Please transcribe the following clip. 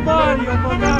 Mario, Mario.